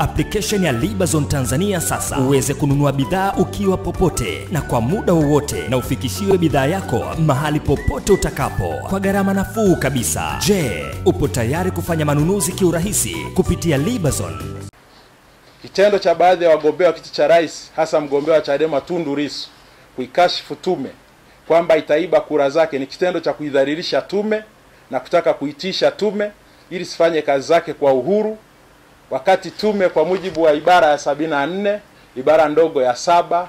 application ya Libazon Tanzania sasa uweze kununua bidhaa ukiwa popote na kwa muda wowote na ufikishiwe bidhaa yako mahali popote utakapo kwa gharama nafuu kabisa. Je, upo tayari kufanya manunuzi kiurahisi kupitia Libazon? Kitendo cha baadhi ya wagombea wa kiti cha rais hasa mgombea wa Chadema Tundu Lissu kuikashifu tume kwamba itaiba kura zake ni kitendo cha kuidhalilisha tume na kutaka kuitisha tume ili sifanye kazi zake kwa uhuru, wakati tume kwa mujibu wa ibara ya sabini na nne ibara ndogo ya saba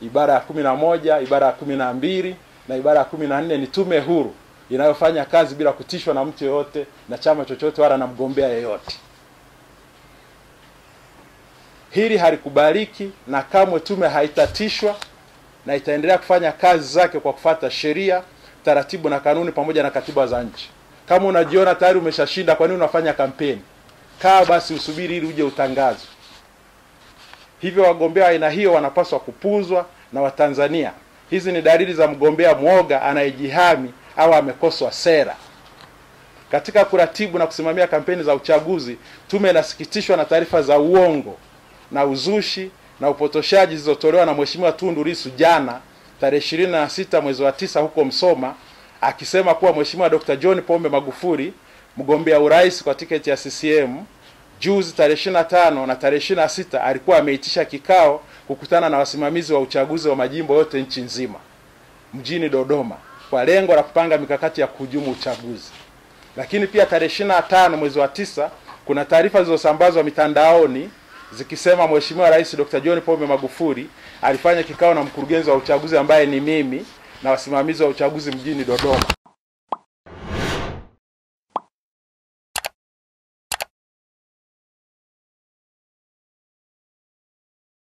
ibara ya kumi na moja ibara ya kumi na mbili na ibara ya kumi na nne ni tume huru inayofanya kazi bila kutishwa na mtu yeyote na chama chochote wala na mgombea yeyote. Hili halikubaliki na kamwe tume haitatishwa na itaendelea kufanya kazi zake kwa kufata sheria, taratibu na kanuni pamoja na katiba za nchi. Kama unajiona tayari umeshashinda, kwa nini unafanya kampeni? Kaa basi usubiri ili uje utangazwe. Hivyo wagombea aina hiyo wanapaswa kupuzwa na Watanzania. Hizi ni dalili za mgombea mwoga anayejihami au amekoswa sera. Katika kuratibu na kusimamia kampeni za uchaguzi, tume inasikitishwa na taarifa za uongo na uzushi na upotoshaji zilizotolewa na Mheshimiwa Tundu Lissu jana tarehe ishirini na sita mwezi wa tisa huko Msoma, akisema kuwa Mheshimiwa Dr. John Pombe Magufuli mgombea urais kwa tiketi ya CCM juzi tarehe ishirini na tano na tarehe ishirini na sita alikuwa ameitisha kikao kukutana na wasimamizi wa uchaguzi wa majimbo yote nchi nzima mjini Dodoma kwa lengo la kupanga mikakati ya kuhujumu uchaguzi. Lakini pia tarehe ishirini na tano mwezi wa tisa kuna taarifa zilizosambazwa mitandaoni zikisema Mheshimiwa Rais Dr. John Pombe Magufuli alifanya kikao na mkurugenzi wa uchaguzi ambaye ni mimi na wasimamizi wa uchaguzi mjini Dodoma.